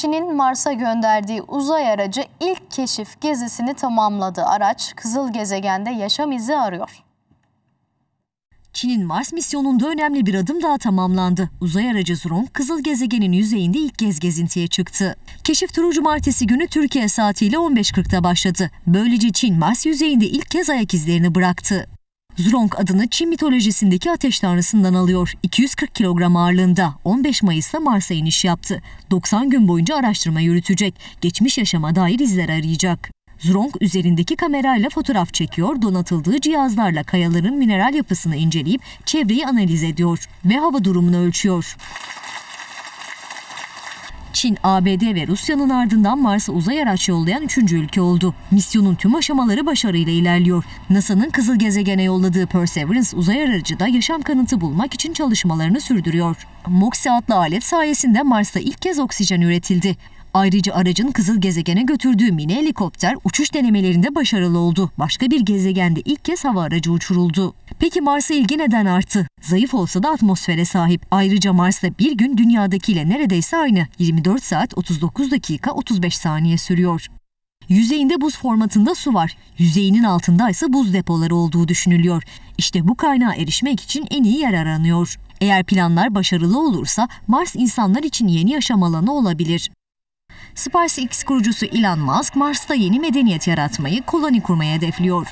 Çin'in Mars'a gönderdiği uzay aracı ilk keşif gezisini tamamladı. Araç kızıl gezegende yaşam izi arıyor. Çin'in Mars misyonunda önemli bir adım daha tamamlandı. Uzay aracı Zhurong, kızıl gezegenin yüzeyinde ilk kez gezintiye çıktı. Keşif turu cumartesi günü Türkiye saatiyle 15.40'da başladı. Böylece Çin Mars yüzeyinde ilk kez ayak izlerini bıraktı. Zhurong adını Çin mitolojisindeki ateş tanrısından alıyor. 240 kilogram ağırlığında 15 Mayıs'ta Mars'a iniş yaptı. 90 gün boyunca araştırma yürütecek. Geçmiş yaşama dair izler arayacak. Zhurong üzerindeki kamerayla fotoğraf çekiyor, donatıldığı cihazlarla kayaların mineral yapısını inceleyip çevreyi analiz ediyor ve hava durumunu ölçüyor. Çin, ABD ve Rusya'nın ardından Mars'a uzay araç yollayan üçüncü ülke oldu. Misyonun tüm aşamaları başarıyla ilerliyor. NASA'nın kızıl gezegene yolladığı Perseverance uzay aracı da yaşam kanıtı bulmak için çalışmalarını sürdürüyor. MOXIE adlı alet sayesinde Mars'ta ilk kez oksijen üretildi. Ayrıca aracın kızıl gezegene götürdüğü mini helikopter uçuş denemelerinde başarılı oldu. Başka bir gezegende ilk kez hava aracı uçuruldu. Peki Mars'a ilgi neden arttı? Zayıf olsa da atmosfere sahip. Ayrıca Mars'ta bir gün dünyadakiyle neredeyse aynı. 24 saat 39 dakika 35 saniye sürüyor. Yüzeyinde buz formatında su var. Yüzeyinin altında ise buz depoları olduğu düşünülüyor. İşte bu kaynağa erişmek için en iyi yer aranıyor. Eğer planlar başarılı olursa Mars insanlar için yeni yaşam alanı olabilir. SpaceX kurucusu Elon Musk Mars'ta yeni medeniyet yaratmayı, koloni kurmayı hedefliyor.